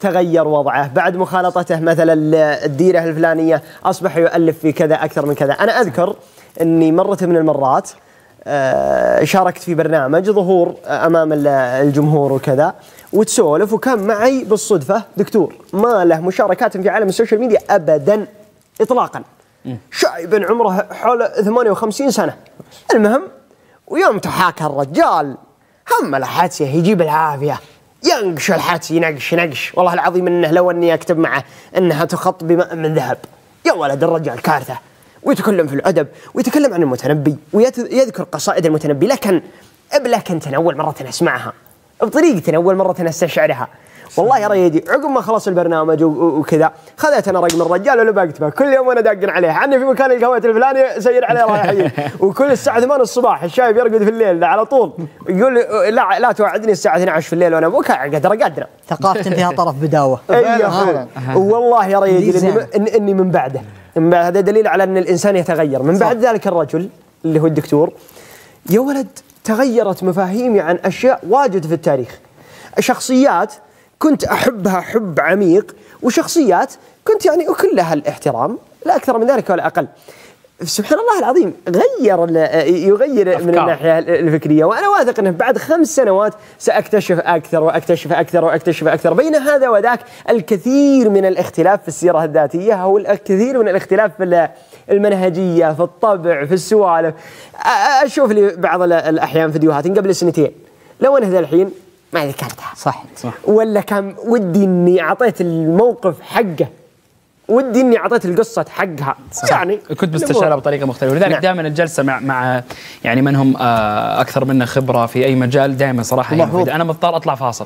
تغير وضعه بعد مخالطته مثلا الديره الفلانية أصبح يؤلف في كذا أكثر من كذا. أنا أذكر إني مرة من المرات آه، شاركت في برنامج ظهور أمام الجمهور وكذا وتسولف وكان معي بالصدفة دكتور. ما له مشاركات في عالم السوشيال ميديا ابدا اطلاقا. شايب عمره حول 58 سنة. المهم ويوم تحاكى الرجال هم الحادثه يجيب العافية. ينقش الحادث ينقش ينقش. والله العظيم إنه لو أني أكتب معه إنها تخط بماء من ذهب. يا ولد الرجال كارثة. ويتكلم في الأدب ويتكلم عن المتنبي ويذكر قصائد المتنبي لكن لكن اول مرة اسمعها بطريقة اول مرة استشعرها والله يا ريدي عقب ما خلص البرنامج وكذا خذيت أنا رقم الرجال ولا بكتبه كل يوم وأنا داقن عليه. عني في مكان القهوة الفلاني سير عليه الله يحييه وكل الساعة 8 الصباح الشايب يرقد في الليل على طول. يقول لا لا توعدني الساعة 12 في الليل وأنا أبوك. ترى قدنا ثقافة فيها طرف بداوة. أيوه والله يا ريدي اني, إني من بعده. من بعد هذا دليل على أن الإنسان يتغير. من بعد ذلك الرجل اللي هو الدكتور يا ولد تغيرت مفاهيمي عن أشياء واجد في التاريخ. شخصيات كنت أحبها حب عميق وشخصيات كنت يعني اكلها الاحترام لا أكثر من ذلك ولا أقل. سبحان الله العظيم غير يغير أفكار. من الناحية الفكرية. وأنا واثق إنه بعد خمس سنوات سأكتشف أكثر وأكتشف أكثر وأكتشف أكثر. بين هذا وذاك الكثير من الاختلاف في السيرة الذاتية أو الكثير من الاختلاف في المنهجية في الطبع في السوالف. أشوف لي بعض الأحيان فيديوهات قبل سنتين. لو انه الحين ما ذكرتها صح صح. ولا كان ودي إني أعطيت الموقف حقه ودي إني أعطيت القصة حقها. صح. يعني كنت بستشارها بطريقة مختلفة. ولذلك نعم. دائما الجلسة مع مع يعني من هم آه، أكثر منا خبرة في أي مجال دائما صراحة أنا مضطر أطلع فاصل.